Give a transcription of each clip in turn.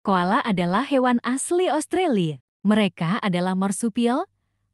Koala adalah hewan asli Australia. Mereka adalah marsupial,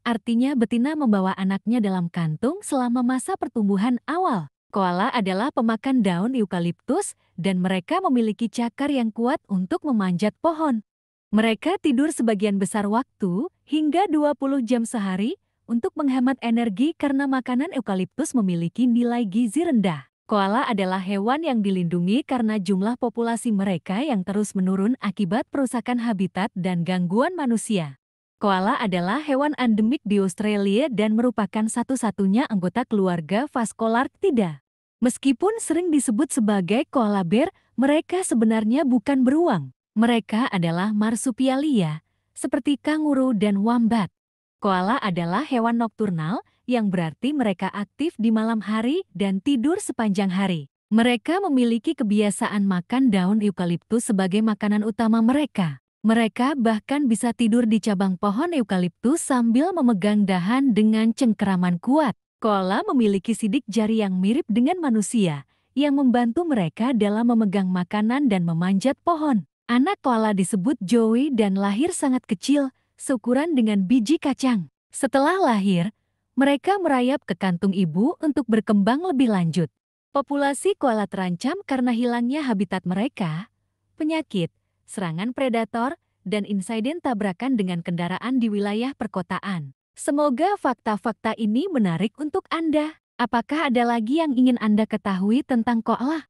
artinya betina membawa anaknya dalam kantung selama masa pertumbuhan awal. Koala adalah pemakan daun eukaliptus dan mereka memiliki cakar yang kuat untuk memanjat pohon. Mereka tidur sebagian besar waktu, hingga 20 jam sehari, untuk menghemat energi karena makanan eukaliptus memiliki nilai gizi rendah. Koala adalah hewan yang dilindungi karena jumlah populasi mereka yang terus menurun akibat perusakan habitat dan gangguan manusia. Koala adalah hewan endemik di Australia dan merupakan satu-satunya anggota keluarga Phascolarctida. Meskipun sering disebut sebagai koala bear, mereka sebenarnya bukan beruang. Mereka adalah marsupialia, seperti kanguru dan wombat. Koala adalah hewan nokturnal yang berarti mereka aktif di malam hari dan tidur sepanjang hari. Mereka memiliki kebiasaan makan daun eukaliptus sebagai makanan utama mereka. Mereka bahkan bisa tidur di cabang pohon eukaliptus sambil memegang dahan dengan cengkeraman kuat. Koala memiliki sidik jari yang mirip dengan manusia, yang membantu mereka dalam memegang makanan dan memanjat pohon. Anak koala disebut Joey dan lahir sangat kecil, seukuran dengan biji kacang. Setelah lahir, mereka merayap ke kantung ibu untuk berkembang lebih lanjut. Populasi koala terancam karena hilangnya habitat mereka, penyakit, serangan predator, dan insiden tabrakan dengan kendaraan di wilayah perkotaan. Semoga fakta-fakta ini menarik untuk Anda. Apakah ada lagi yang ingin Anda ketahui tentang koala?